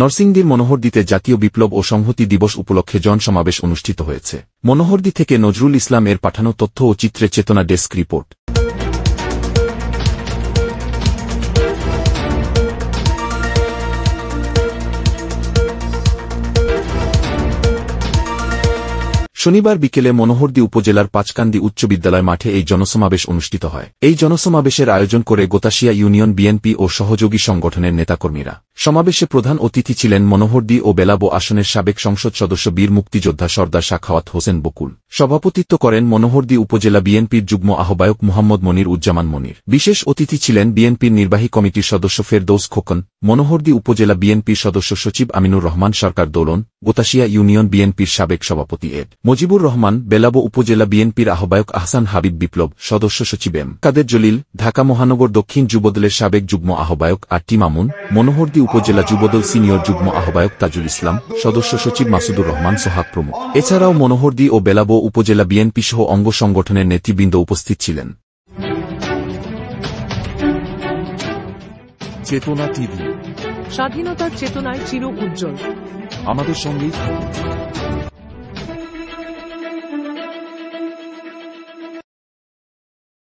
নরসিংদীর মনোহরদীতে জাতীয় বিপ্লব ও সংহতি দিবস উপলক্ষে জনসমাবেশ অনুষ্ঠিত হয়েছে। মনোহরদী থেকে নজরুল ইসলাম এর পাঠানো তথ্য ও চিত্রে চেতনা ডেস্ক রিপোর্ট। শনিবার বিকেলে মনোহরদী উপজেলার পাঁচকান্দি উচ্চ বিদ্যালয় মাঠে এই জনসমাবেশ অনুষ্ঠিত হয়। এই জনসমাবেশের আয়োজন করে গোতাশিয়া ইউনিয়ন বিএনপি ও সহযোগী সংগঠনের নেতাকর্মীরা। সমাবেশে প্রধান অতিথি ছিলেন মনোহরদি ও বেলাবো আসনের সাবেক সংসদ সদস্য বীর মুক্তিযোদ্ধা সর্দার সাখাওয়াত হোসেন বকুল। সভাপতিত্ব করেন মনোহরদি উপজেলা বিএনপির যুগ্ম আহ্বায়ক মোহাম্মদ মনির উজ্জামান মনির। বিশেষ অতিথি ছিলেন বিএনপির নির্বাহী কমিটির সদস্য ফেরদৌস খোকন মনোহরদী উপজেলা বিএনপির সদস্য সচিব আমিনুর রহমান সরকার দোলন গোতাশিয়া ইউনিয়ন বিএনপির সাবেক সভাপতি এড। মজিবুর রহমান, বেলাবো উপজেলা বিএনপির আহ্বায়ক আহসান হাবিব বিপ্লব, সদস্য সচিব এম। কাদের জলিল, ঢাকা মহানগর দক্ষিণ যুবদলের সাবেক যুগ্ম আহ্বায়ক আরটি মামুন মনোহরদী উপজেলা যুবদল সিনিয়র যুগ্ম আহ্বায়ক তাজুল ইসলাম সদস্য সচিব মাসুদুর রহমান সোহাগ প্রমুখ। এছাড়াও মনোহরদি ও বেলাবো উপজেলা বিএনপি সহ অঙ্গ সংগঠনের নেতৃবৃন্দ উপস্থিত ছিলেন। চেতনা টিভি। স্বাধীনতার চেতনায় চির উজ্জ্বল। আমাদের সঙ্গেই থাকুন।